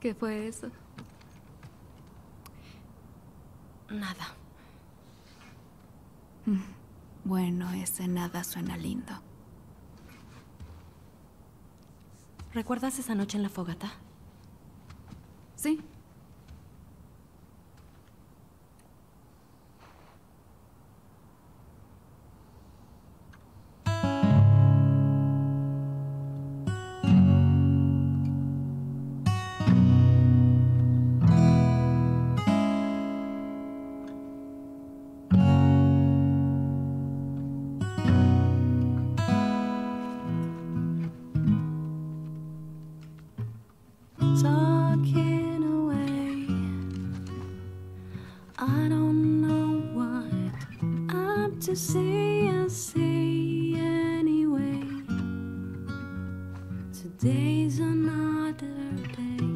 ¿Qué fue eso? Nada. Bueno, ese nada suena lindo. ¿Recuerdas esa noche en la fogata? Sí. Talking away. I don't know what I'm to say. I say anyway. Today's another day,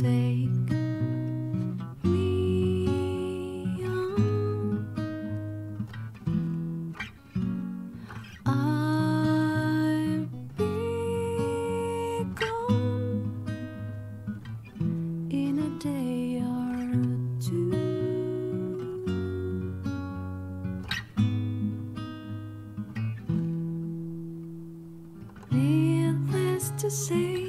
Take me. I'll be gone in a day or two. Needless to say,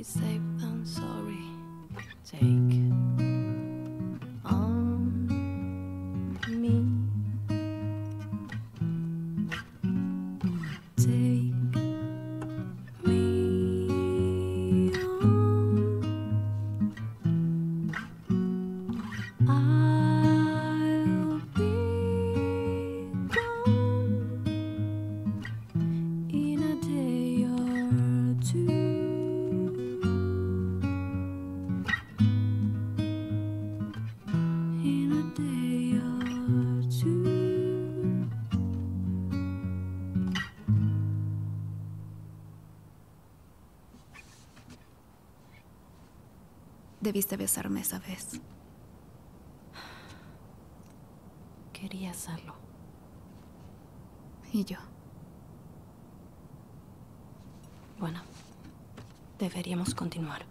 be safe than sorry. Take on me. Take me on. I'll Debiste besarme esa vez. Quería hacerlo. Y yo. Bueno, deberíamos continuar.